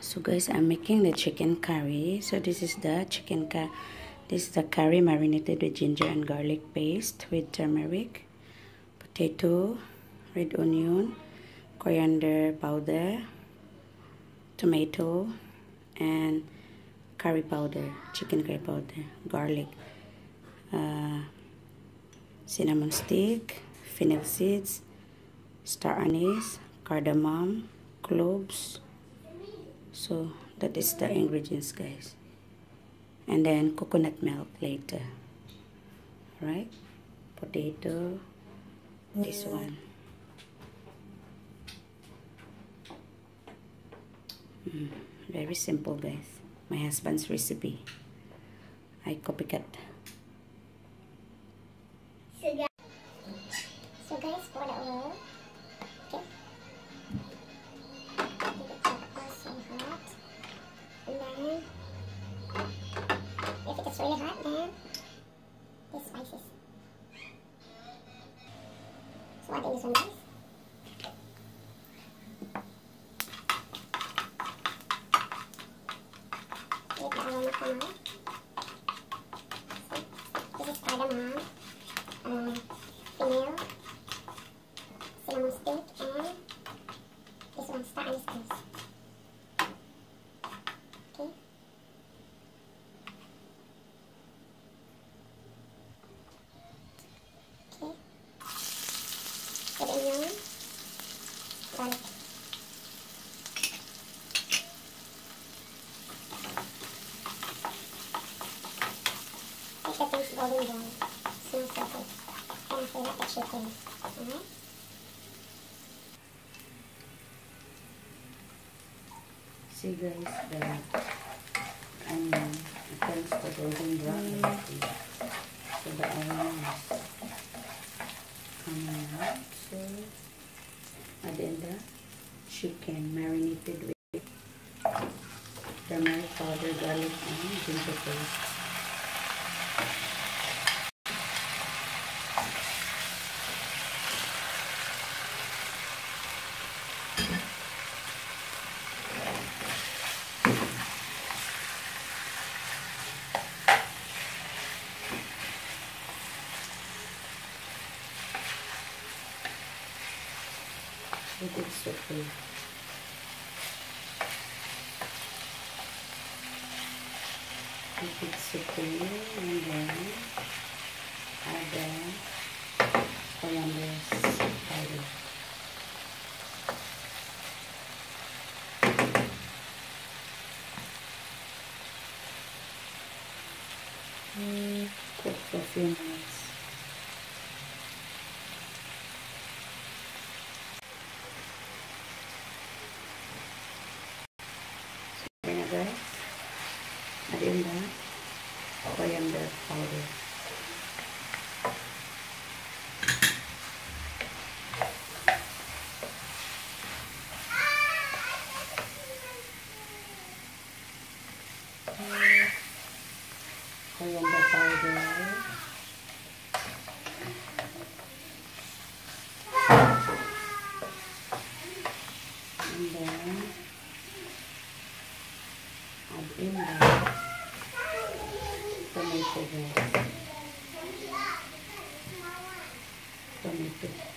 so guys i'm making the chicken curry. So this is the chicken curry this is the curry marinated with ginger and garlic paste with turmeric potato red onion coriander powder tomato and curry powder chicken curry powder garlic uh, cinnamon stick fennel seeds star anise cardamom cloves so that is the ingredients guys. And then coconut milk later. Right potato this one. Mm, very simple guys. My husband's recipe. I copycat. So guys for the oil golden brown. Smells so good. And I feel like the chicken. Alright? See guys, the onion turns to golden brown. Mm. So the onion is coming out. So and then the chicken marinated with turmeric powder, garlic, and ginger paste. It is okay. It is okay and then add the coriander powder. Cook for a few minutes. add the coriander powder. Coriander powder. And then add in the tomato guys.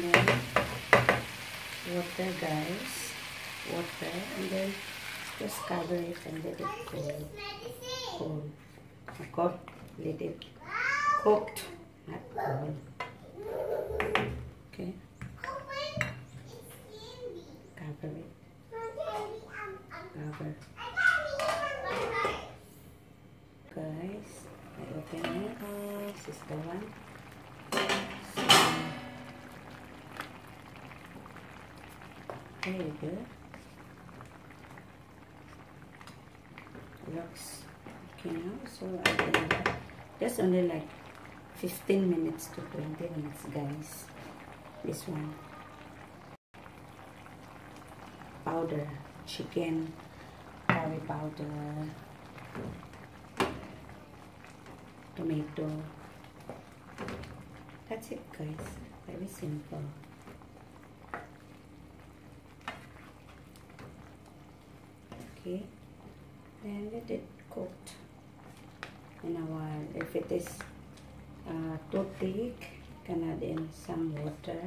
then water guys. Water and then just cover it and let it cool. Cool. Cook let it cooked. Not cool. Okay. Cover it. Cover. Guys I open it this is the one. You good. Looks okay now. So I can just only like 15 minutes to 20 minutes guys. This one. Powder. Chicken. Curry powder. Tomato. That's it guys. Very simple. Okay. Then let it cook in a while. If it is uh, too thick can add in some water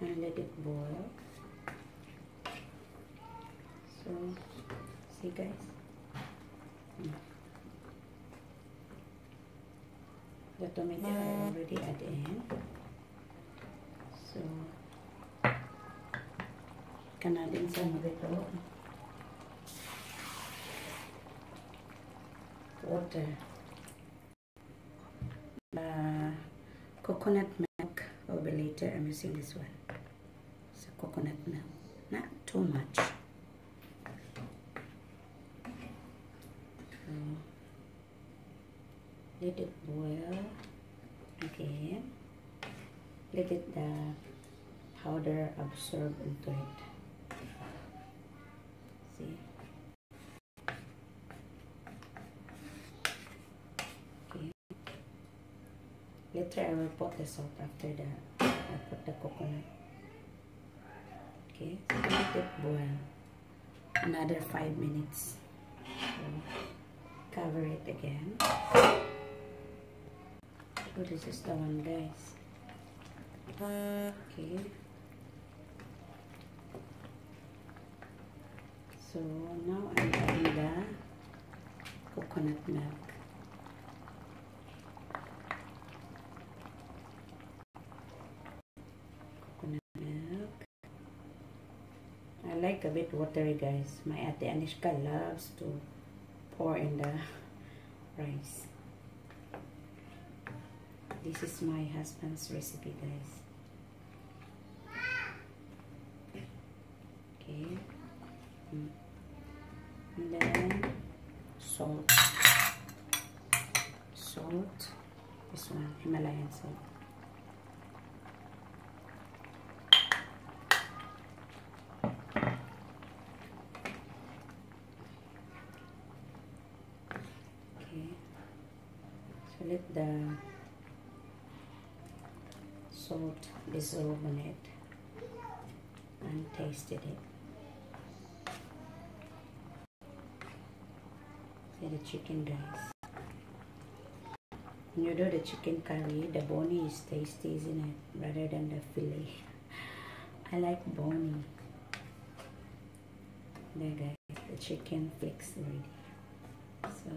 and let it boil. So see guys? Mm. the tomato I already add in. So can add in some of it water. Uh, coconut milk will be later. I'm using this one. A coconut milk. Not too much. So, let it boil again. Let it the powder absorb into it. Later I will put the salt after that. I put the coconut. Okay, so let it boil. Another 5 minutes. So, cover it again. So this is the one guys. Okay. So now I'm adding the coconut milk. Like a bit watery guys. My ate Anishka loves to pour in the rice. This is my husband's recipe guys. Okay. Mm. And then salt. Salt. This one, Himalayan salt. Let the salt dissolve in it and tasted it. See the chicken guys. When you do the chicken curry, the bony is tasty, isn't it? Rather than the fillet. I like bony. There guys, the chicken flakes ready. So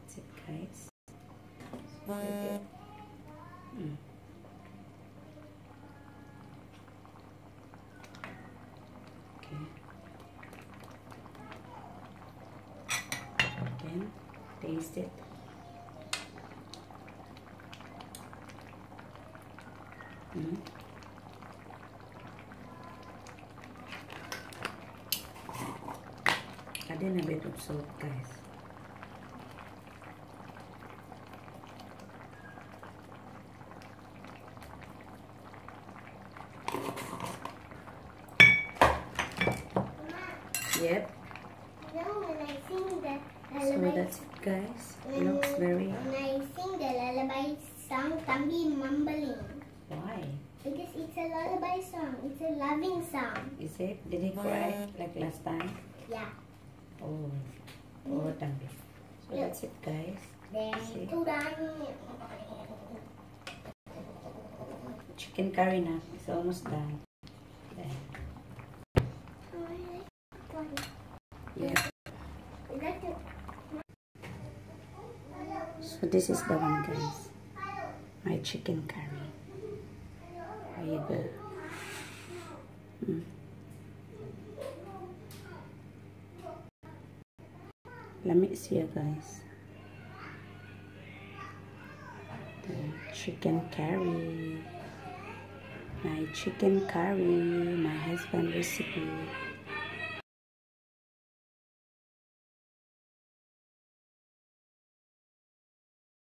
that's it guys. Mm. Okay. Then taste it. Mm. Add in a bit of salt guys. Yep. No, when I sing the lullaby. So that's it, guys. When, Looks very. When I sing the lullaby song, Tambi mumbling. Why? Because it's a lullaby song. It's a loving song. Is it? Did he cry like last time? Yeah. Oh. Oh, mm-hmm. Tambi. So that's it, guys. Then, Chicken curry now. It's almost done. So this is the one guys. My chicken curry. There you go. Mm. Let me see you guys. The chicken curry. my chicken curry my husband recipe